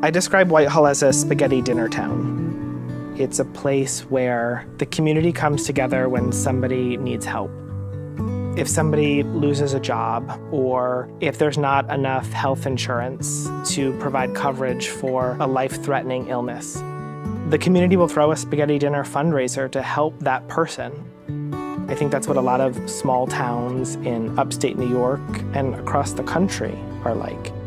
I describe Whitehall as a spaghetti dinner town. It's a place where the community comes together when somebody needs help. If somebody loses a job, or if there's not enough health insurance to provide coverage for a life threatening illness, the community will throw a spaghetti dinner fundraiser to help that person. I think that's what a lot of small towns in upstate New York and across the country are like.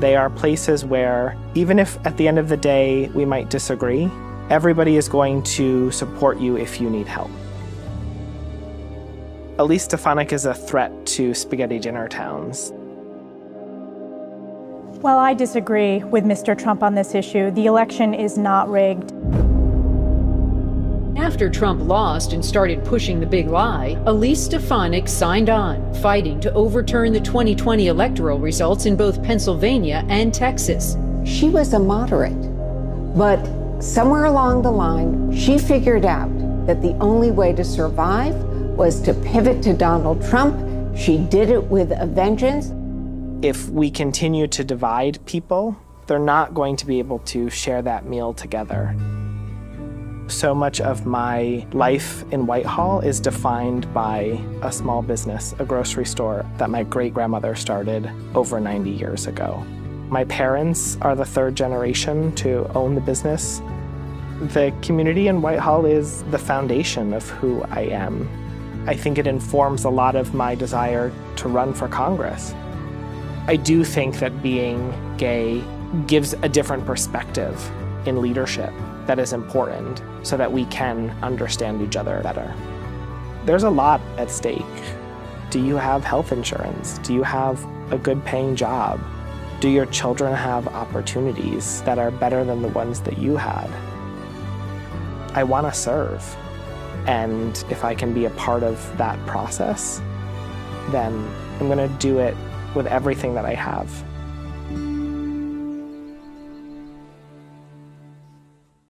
They are places where, even if at the end of the day we might disagree, everybody is going to support you if you need help. Elise Stefanik is a threat to spaghetti dinner towns. Well, I disagree with Mr. Trump on this issue. The election is not rigged. After Trump lost and started pushing the big lie, Elise Stefanik signed on, fighting to overturn the 2020 electoral results in both Pennsylvania and Texas. She was a moderate, but somewhere along the line, she figured out that the only way to survive was to pivot to Donald Trump. She did it with a vengeance. If we continue to divide people, they're not going to be able to share that meal together. So much of my life in Whitehall is defined by a small business, a grocery store that my great grandmother started over 90 years ago. My parents are the third generation to own the business. The community in Whitehall is the foundation of who I am. I think it informs a lot of my desire to run for Congress. I do think that being gay gives a different perspective in leadership that is important so that we can understand each other better. There's a lot at stake. Do you have health insurance? Do you have a good paying job? Do your children have opportunities that are better than the ones that you had? I want to serve. And if I can be a part of that process, then I'm going to do it with everything that I have.